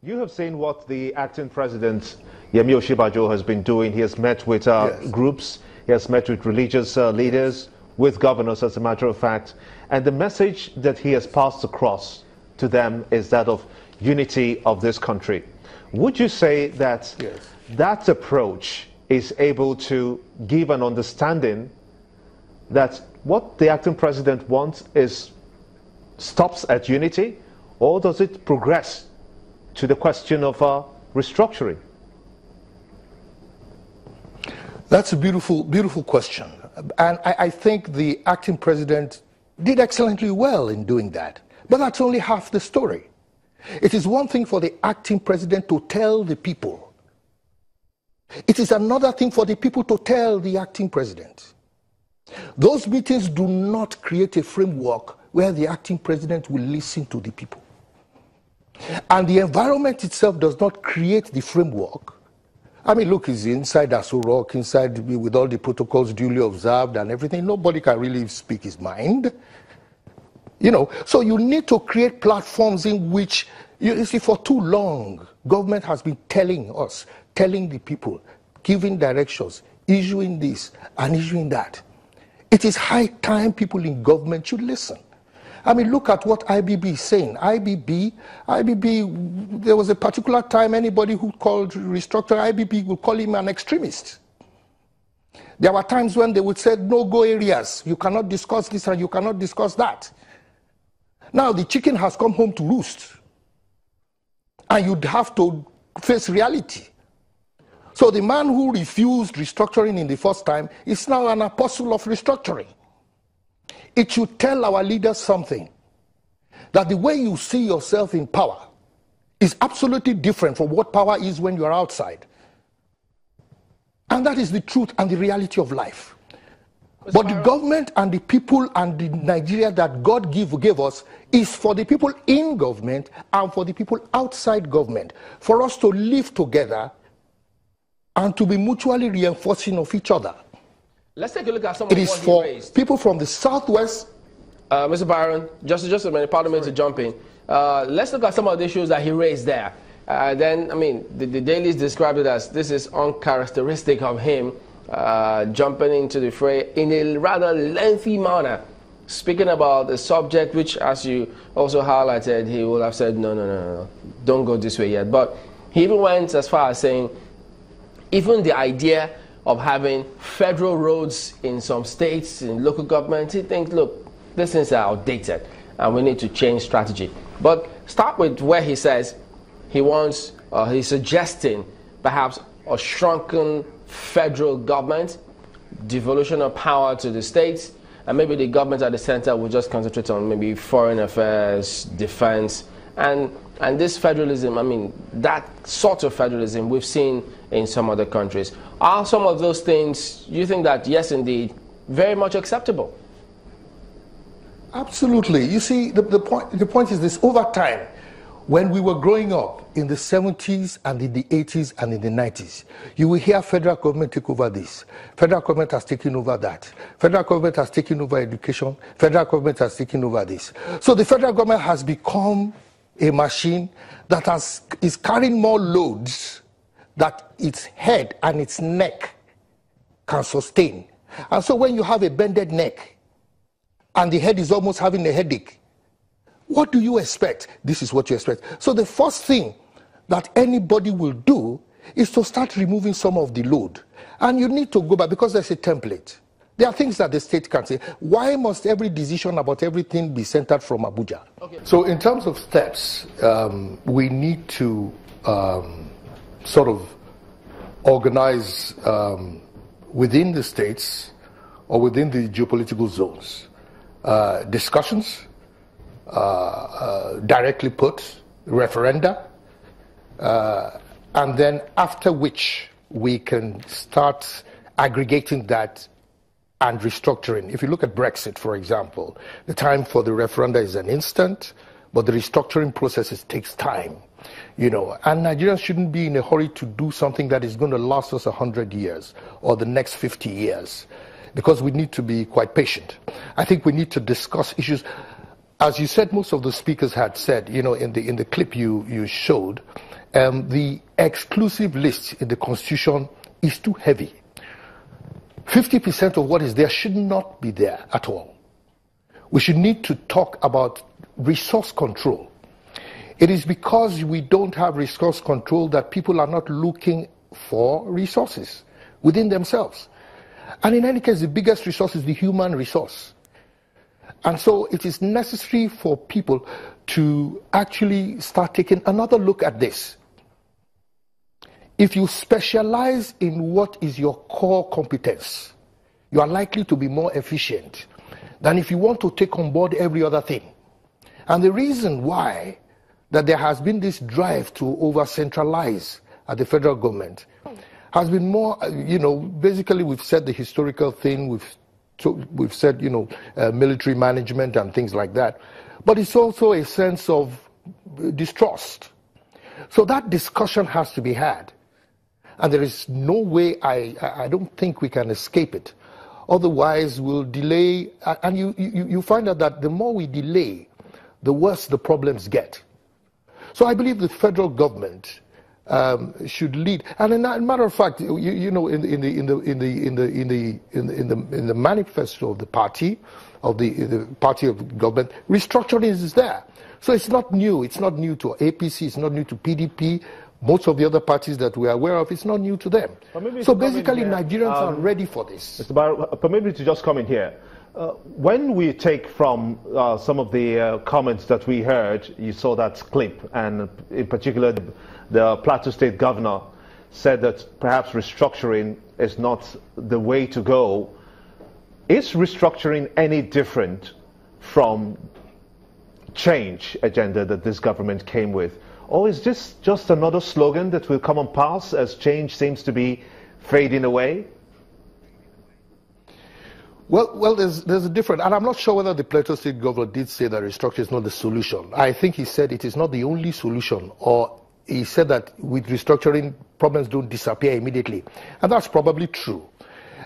You have seen what the acting president, Yemi Osinbajo, has been doing. He has met with uh, yes. groups, he has met with religious uh, leaders, with governors, as a matter of fact. And the message that he has passed across to them is that of unity of this country. Would you say that yes. that approach is able to give an understanding that what the acting president wants is stops at unity, or does it progress to the question of uh, restructuring? That's a beautiful, beautiful question. And I, I think the acting president did excellently well in doing that. But that's only half the story. It is one thing for the acting president to tell the people. It is another thing for the people to tell the acting president. Those meetings do not create a framework where the acting president will listen to the people. And the environment itself does not create the framework. I mean, look, he's inside Aso Rock, inside with all the protocols duly observed and everything. Nobody can really speak his mind. You know, so you need to create platforms in which, you see, for too long, government has been telling us, telling the people, giving directions, issuing this and issuing that. It is high time people in government should listen. I mean, look at what IBB is saying. IBB, IBB, there was a particular time anybody who called restructure IBB would call him an extremist. There were times when they would say no go areas. You cannot discuss this and you cannot discuss that. Now the chicken has come home to roost. And you'd have to face reality. So the man who refused restructuring in the first time is now an apostle of restructuring. It should tell our leaders something that the way you see yourself in power is absolutely different from what power is when you are outside. And that is the truth and the reality of life. But the government and the people and the Nigeria that God give, gave us is for the people in government and for the people outside government. For us to live together and to be mutually reinforcing of each other. Let's take a look at some it of what is for raised. people from the southwest. Uh, Mr. Byron, just, just a minute, pardon me to jump in. Uh, let's look at some of the issues that he raised there. Uh, then, I mean, the, the dailies described it as this is uncharacteristic of him uh, jumping into the fray in a rather lengthy manner, speaking about a subject which, as you also highlighted, he would have said, no, no, no, no, don't go this way yet. But he even went as far as saying, even the idea of having federal roads in some states, in local governments, he thinks, look, these things are outdated and we need to change strategy. But start with where he says he wants, uh, he's suggesting perhaps a shrunken federal government, devolution of power to the states, and maybe the government at the center will just concentrate on maybe foreign affairs, defense, and and this federalism, I mean, that sort of federalism we've seen in some other countries. Are some of those things, you think that, yes, indeed, very much acceptable? Absolutely. You see, the, the, point, the point is this over time, when we were growing up in the 70s and in the 80s and in the 90s, you will hear federal government take over this. Federal government has taken over that. Federal government has taken over education. Federal government has taken over this. So the federal government has become a machine that has, is carrying more loads that its head and its neck can sustain. And so when you have a bended neck and the head is almost having a headache, what do you expect? This is what you expect. So the first thing that anybody will do is to start removing some of the load. And you need to go back because there's a template. There are things that the state can say. Why must every decision about everything be centered from Abuja? Okay. So, in terms of steps, um, we need to um, sort of organize um, within the states or within the geopolitical zones uh, discussions, uh, uh, directly put, referenda, uh, and then after which we can start aggregating that and restructuring. If you look at Brexit, for example, the time for the referenda is an instant, but the restructuring process takes time. You know, and Nigerians shouldn't be in a hurry to do something that is going to last us 100 years or the next 50 years because we need to be quite patient. I think we need to discuss issues. As you said, most of the speakers had said, you know, in the, in the clip you, you showed, um, the exclusive list in the Constitution is too heavy. 50% of what is there should not be there at all. We should need to talk about resource control. It is because we don't have resource control that people are not looking for resources within themselves. And in any case, the biggest resource is the human resource. And so it is necessary for people to actually start taking another look at this. If you specialize in what is your core competence, you are likely to be more efficient than if you want to take on board every other thing. And the reason why that there has been this drive to over centralize at the federal government has been more, you know, basically we've said the historical thing, we've, we've said, you know, uh, military management and things like that. But it's also a sense of distrust. So that discussion has to be had. And there is no way, I, I don't think we can escape it. Otherwise, we'll delay. And you, you, you find out that the more we delay, the worse the problems get. So I believe the federal government um, should lead. And in a matter of fact, you, you know, in the in the in the in the in the in the in the, in the, manifesto of the party, of the, the party of government, restructuring is there. So it's not new. It's not new to APC. It's not new to PDP. Most of the other parties that we are aware of, it's not new to them. So basically, Nigerians um, are ready for this. Mr. Bar, permit me to just come in here. Uh, when we take from uh, some of the uh, comments that we heard, you saw that clip, and in particular, the, the Plateau State governor said that perhaps restructuring is not the way to go. Is restructuring any different from change agenda that this government came with? Or is this just another slogan that will come and pass as change seems to be fading away? Well, well, there's, there's a difference, and I'm not sure whether the Plateau State governor did say that restructuring is not the solution. I think he said it is not the only solution, or he said that with restructuring, problems don't disappear immediately. And that's probably true.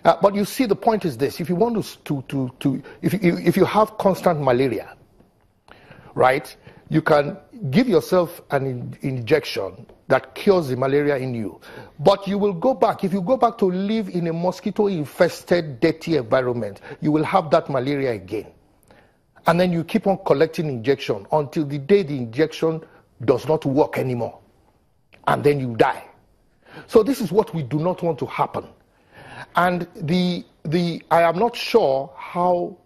Uh, but you see, the point is this: if you want to, to, to, to if, you, if you have constant malaria, right, you can give yourself an in injection that cures the malaria in you. But you will go back, if you go back to live in a mosquito infested, dirty environment, you will have that malaria again. And then you keep on collecting injection until the day the injection does not work anymore. And then you die. So this is what we do not want to happen. And the, the, I am not sure how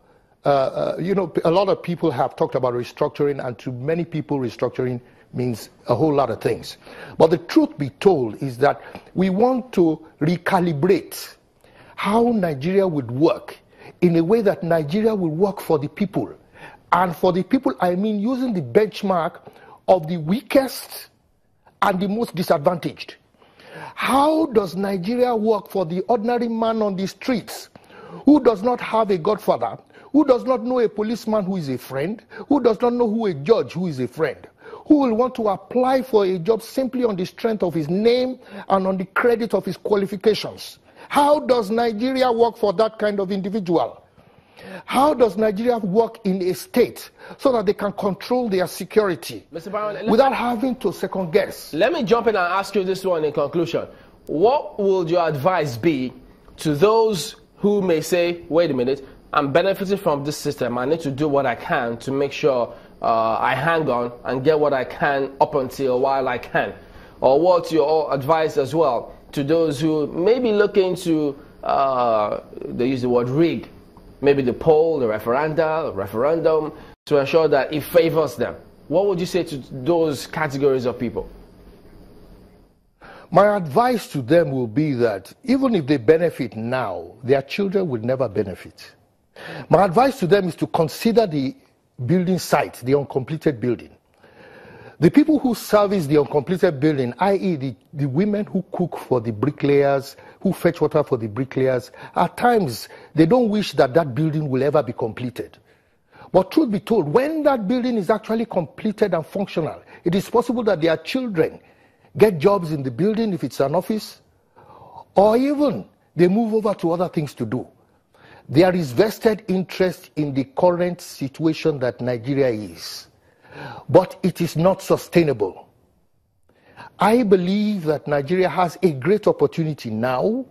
uh, uh, you know, a lot of people have talked about restructuring, and to many people, restructuring means a whole lot of things. But the truth be told is that we want to recalibrate how Nigeria would work in a way that Nigeria will work for the people. And for the people, I mean using the benchmark of the weakest and the most disadvantaged. How does Nigeria work for the ordinary man on the streets who does not have a godfather, who does not know a policeman who is a friend, who does not know who a judge who is a friend, who will want to apply for a job simply on the strength of his name and on the credit of his qualifications. How does Nigeria work for that kind of individual? How does Nigeria work in a state so that they can control their security Byron, without having to second guess? Let me jump in and ask you this one in conclusion. What would your advice be to those who may say, wait a minute, I'm benefiting from this system. I need to do what I can to make sure uh, I hang on and get what I can up until while I can. Or what's your advice as well to those who may be looking to, uh, they use the word rig, maybe the poll, the referenda, the referendum, to ensure that it favors them? What would you say to those categories of people? My advice to them will be that even if they benefit now, their children will never benefit. My advice to them is to consider the building site, the uncompleted building. The people who service the uncompleted building, i.e., the, the women who cook for the bricklayers, who fetch water for the bricklayers, at times they don't wish that that building will ever be completed. But truth be told, when that building is actually completed and functional, it is possible that their children get jobs in the building if it's an office, or even they move over to other things to do. There is vested interest in the current situation that Nigeria is, but it is not sustainable. I believe that Nigeria has a great opportunity now,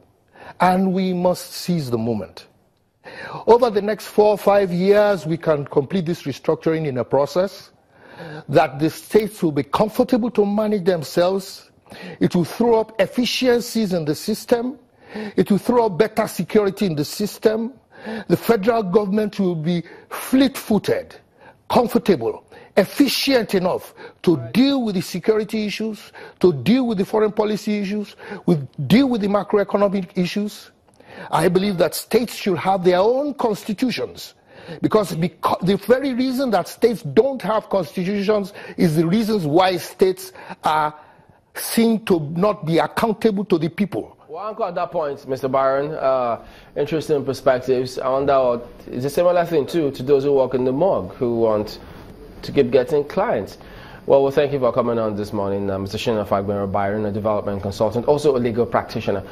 and we must seize the moment. Over the next four or five years, we can complete this restructuring in a process that the states will be comfortable to manage themselves. It will throw up efficiencies in the system. It will throw up better security in the system. The federal government will be fleet footed, comfortable, efficient enough to deal with the security issues, to deal with the foreign policy issues, with deal with the macroeconomic issues. I believe that states should have their own constitutions. Because, because the very reason that states don't have constitutions is the reasons why states are seen to not be accountable to the people. Well, Uncle, at that point, Mr. Byron, uh, interesting perspectives. I wonder is a similar thing too to those who work in the morgue who want to keep getting clients. Well, well, thank you for coming on this morning, uh, Mr. Shina Fagbenro Byron, a development consultant, also a legal practitioner.